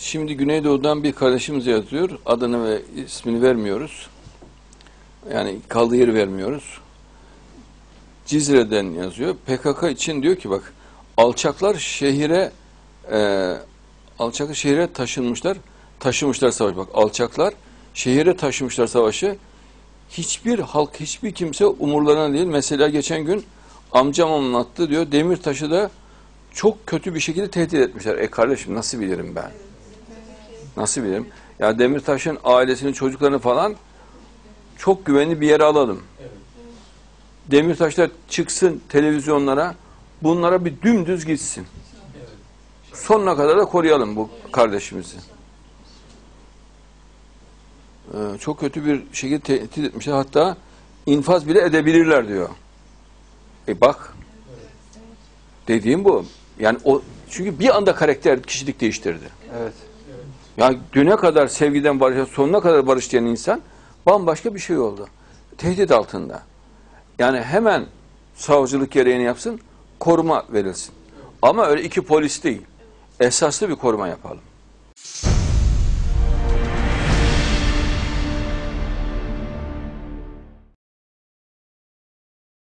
Şimdi Güneydoğu'dan bir kardeşimiz yazıyor. Adını ve ismini vermiyoruz. Yani kaldığı yeri vermiyoruz. Cizre'den yazıyor. PKK için diyor ki bak alçaklar şehire e, alçaklar şehire taşınmışlar. Taşımışlar savaş. Bak alçaklar şehire taşımışlar savaşı. Hiçbir halk, hiçbir kimse umurlarına değil. Mesela geçen gün amcam anlattı diyor. Demirtaş'ı da çok kötü bir şekilde tehdit etmişler. E kardeşim nasıl bilirim ben? Nasıl bilirim? Ya Demirtaş'ın ailesini, çocuklarını falan çok güvenli bir yere alalım. Demirtaşlar çıksın televizyonlara, bunlara bir dümdüz gitsin. Sonuna kadar da koruyalım bu kardeşimizi. Ee, çok kötü bir şekilde tehdit etmişler. Hatta infaz bile edebilirler diyor. E bak. Dediğim bu. Yani o çünkü bir anda karakter kişilik değiştirdi. Evet. Ya düne kadar sevgiden barışa, sonuna kadar barış diyen insan bambaşka bir şey oldu. Tehdit altında. Yani hemen savcılık gereğini yapsın, koruma verilsin. Ama öyle iki polis değil. Esaslı bir koruma yapalım.